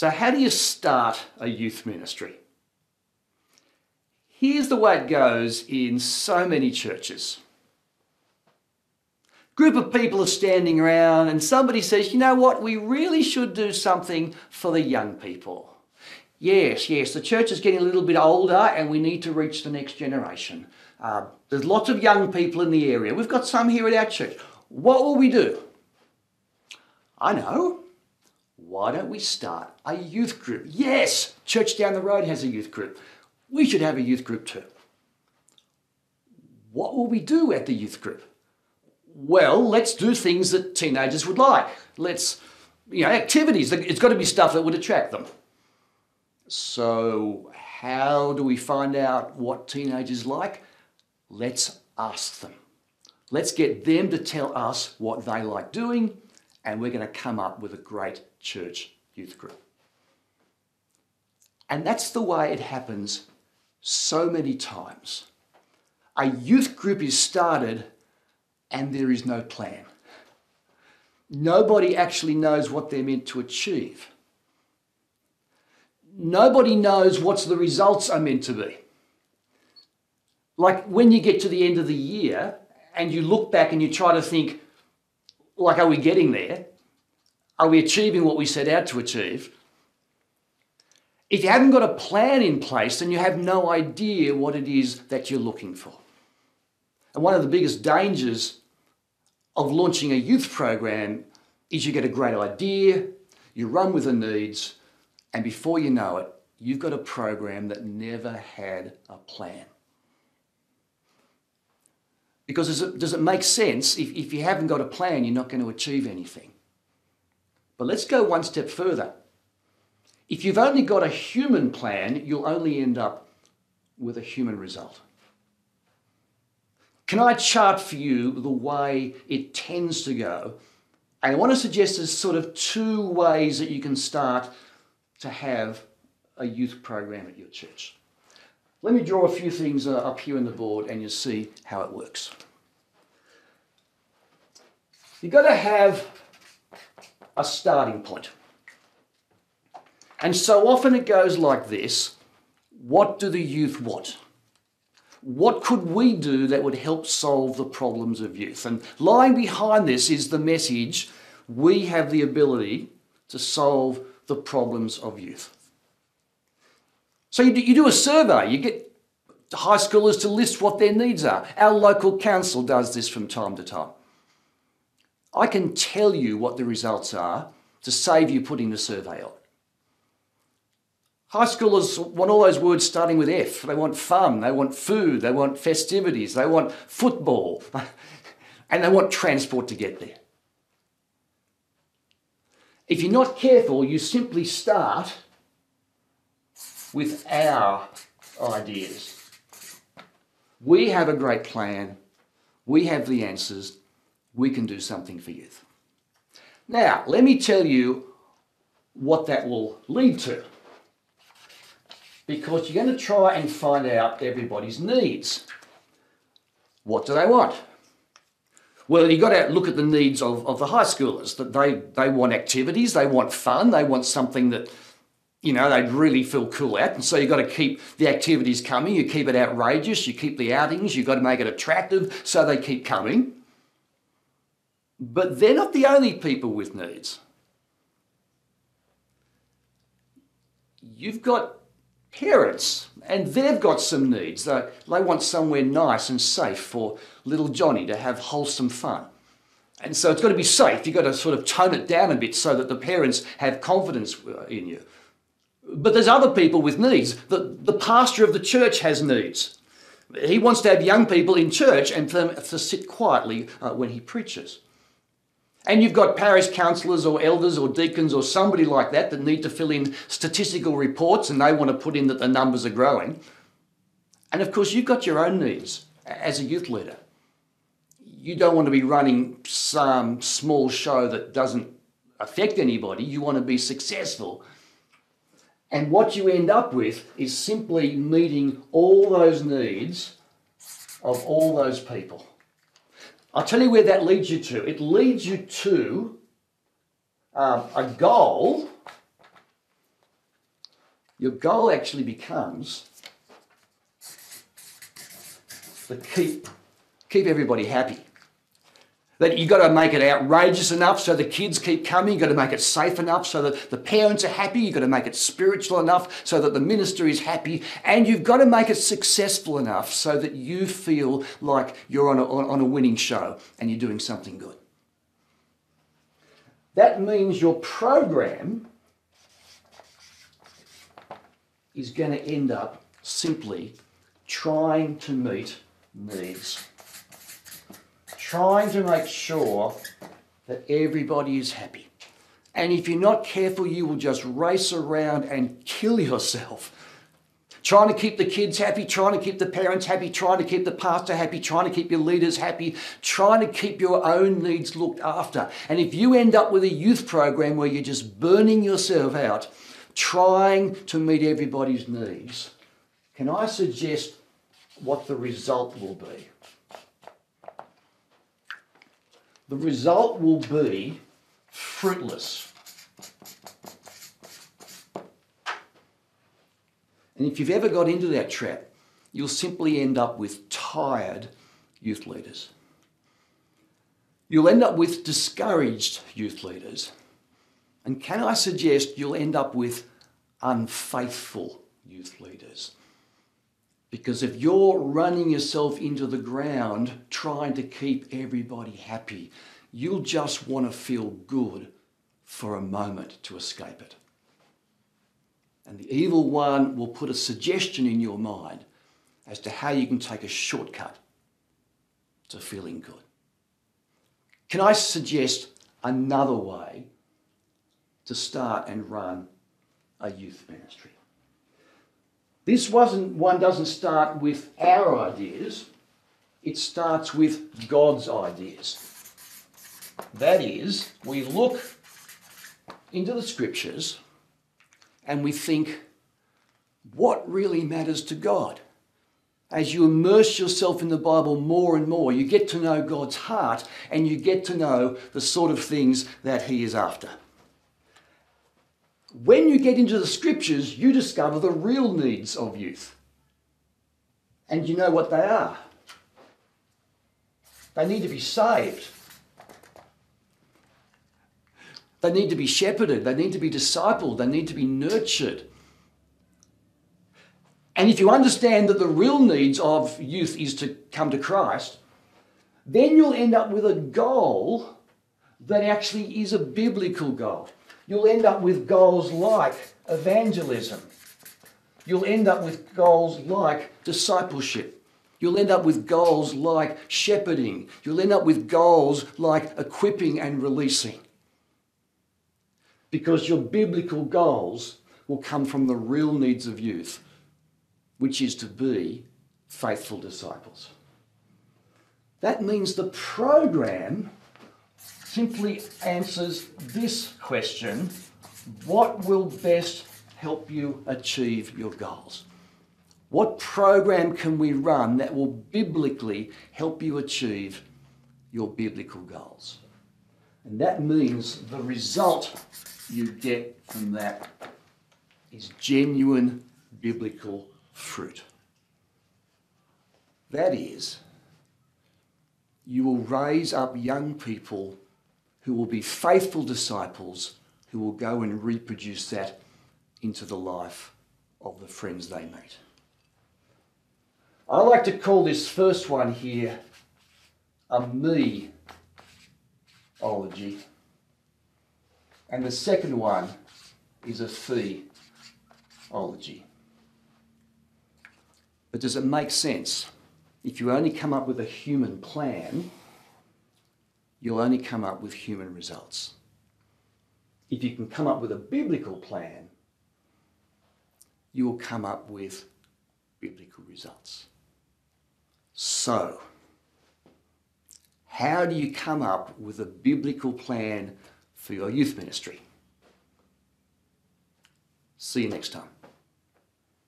So, how do you start a youth ministry? Here's the way it goes in so many churches. Group of people are standing around, and somebody says, You know what? We really should do something for the young people. Yes, yes, the church is getting a little bit older, and we need to reach the next generation. Uh, there's lots of young people in the area. We've got some here at our church. What will we do? I know. Why don't we start a youth group? Yes, church down the road has a youth group. We should have a youth group too. What will we do at the youth group? Well, let's do things that teenagers would like. Let's, you know, activities. It's got to be stuff that would attract them. So, how do we find out what teenagers like? Let's ask them. Let's get them to tell us what they like doing, and we're going to come up with a great church youth group. And that's the way it happens so many times. A youth group is started and there is no plan. Nobody actually knows what they're meant to achieve. Nobody knows what the results are meant to be. Like when you get to the end of the year and you look back and you try to think, like, are we getting there? Are we achieving what we set out to achieve? If you haven't got a plan in place, then you have no idea what it is that you're looking for. And one of the biggest dangers of launching a youth program is you get a great idea, you run with the needs, and before you know it, you've got a program that never had a plan. Because does it, does it make sense? If, if you haven't got a plan, you're not going to achieve anything. But let's go one step further. If you've only got a human plan, you'll only end up with a human result. Can I chart for you the way it tends to go? And I want to suggest there's sort of two ways that you can start to have a youth program at your church. Let me draw a few things uh, up here on the board and you'll see how it works. You've got to have a starting point. And so often it goes like this What do the youth want? What could we do that would help solve the problems of youth? And lying behind this is the message we have the ability to solve the problems of youth. So you do, you do a survey, you get high schoolers to list what their needs are. Our local council does this from time to time. I can tell you what the results are to save you putting the survey on. High schoolers want all those words starting with F. They want fun, they want food, they want festivities, they want football, and they want transport to get there. If you're not careful, you simply start with our ideas. We have a great plan, we have the answers, we can do something for youth. Now, let me tell you what that will lead to because you're going to try and find out everybody's needs. What do they want? Well, you've got to look at the needs of, of the high schoolers. That they, they want activities, they want fun, they want something that, you know, they'd really feel cool at. And so you've got to keep the activities coming, you keep it outrageous, you keep the outings, you've got to make it attractive so they keep coming. But they're not the only people with needs. You've got parents, and they've got some needs. They, they want somewhere nice and safe for little Johnny to have wholesome fun. And so it's got to be safe. You've got to sort of tone it down a bit so that the parents have confidence uh, in you. But there's other people with needs. The, the pastor of the church has needs. He wants to have young people in church and for them to sit quietly uh, when he preaches. And you've got parish councillors or elders or deacons or somebody like that that need to fill in statistical reports and they want to put in that the numbers are growing. And of course, you've got your own needs as a youth leader. You don't want to be running some small show that doesn't affect anybody. You want to be successful. And what you end up with is simply meeting all those needs of all those people. I'll tell you where that leads you to. It leads you to um, a goal your goal actually becomes to keep, keep everybody happy. That you've got to make it outrageous enough so the kids keep coming. You've got to make it safe enough so that the parents are happy. You've got to make it spiritual enough so that the minister is happy. And you've got to make it successful enough so that you feel like you're on a, on a winning show and you're doing something good. That means your program is going to end up simply trying to meet needs. Trying to make sure that everybody is happy. And if you're not careful, you will just race around and kill yourself. Trying to keep the kids happy, trying to keep the parents happy, trying to keep the pastor happy, trying to keep your leaders happy, trying to keep your own needs looked after. And if you end up with a youth program where you're just burning yourself out, trying to meet everybody's needs, can I suggest what the result will be? The result will be fruitless. And if you've ever got into that trap, you'll simply end up with tired youth leaders. You'll end up with discouraged youth leaders. And can I suggest you'll end up with unfaithful youth leaders? Because if you're running yourself into the ground trying to keep everybody happy, you'll just want to feel good for a moment to escape it. And the evil one will put a suggestion in your mind as to how you can take a shortcut to feeling good. Can I suggest another way to start and run a youth ministry. This wasn't, one doesn't start with our ideas, it starts with God's ideas. That is, we look into the scriptures and we think, what really matters to God? As you immerse yourself in the Bible more and more, you get to know God's heart and you get to know the sort of things that He is after. When you get into the scriptures, you discover the real needs of youth. And you know what they are. They need to be saved. They need to be shepherded. They need to be discipled. They need to be nurtured. And if you understand that the real needs of youth is to come to Christ, then you'll end up with a goal that actually is a biblical goal you'll end up with goals like evangelism. You'll end up with goals like discipleship. You'll end up with goals like shepherding. You'll end up with goals like equipping and releasing. Because your biblical goals will come from the real needs of youth, which is to be faithful disciples. That means the program simply answers this question What will best help you achieve your goals? What program can we run that will biblically help you achieve your biblical goals? And that means the result you get from that is genuine biblical fruit. That is, you will raise up young people who will be faithful disciples who will go and reproduce that into the life of the friends they meet. I like to call this first one here a me ology, and the second one is a fee ology. But does it make sense if you only come up with a human plan? You'll only come up with human results. If you can come up with a biblical plan, you will come up with biblical results. So, how do you come up with a biblical plan for your youth ministry? See you next time.